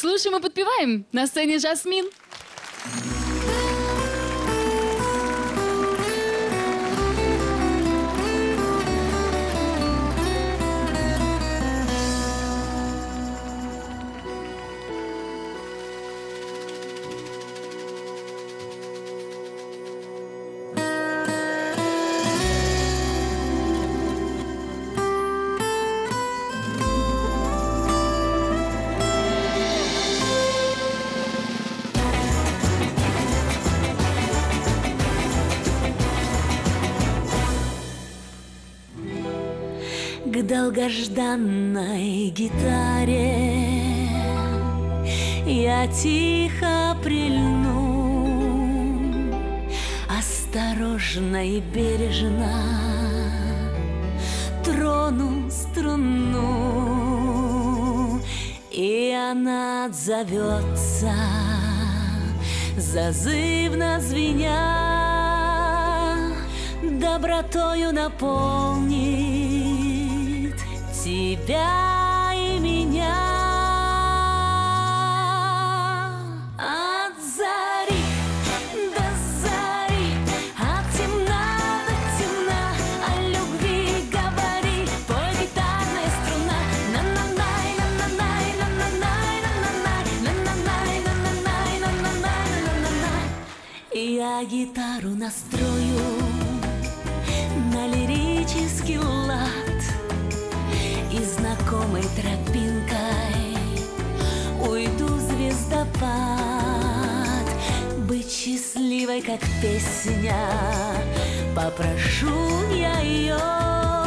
Слушаем и подпеваем. На сцене Жасмин. К долгожданной гитаре. Я тихо прильну Осторожно и бережно Трону струну И она отзовется Зазывно звеня Добротою наполнит тебя и меня От зари до зари, от темна до темна, о любви говори, пой гитарная струна. На-на-най, на-на-най, на-на-най, на-на-най, на-на-най, на-на-най, на-на-най, на-на-най. Я гитару настрою на лирический лад знакомой тропинкой. Уйду звездопад. Быть счастливой, как песня, попрошу я ее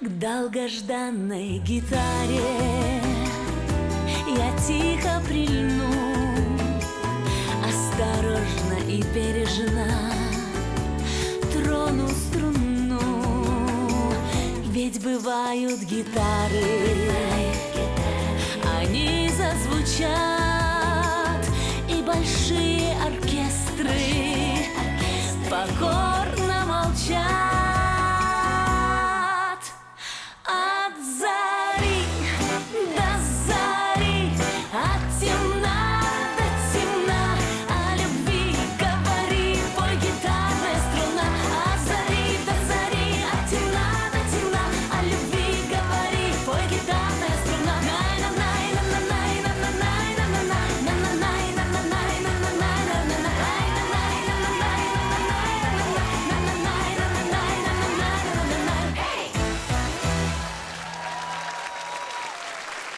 К долгожданной гитаре. Я тихо прильну, осторожно и бережно трону струну. Ведь бывают гитары Они зазвучат И большие оркестры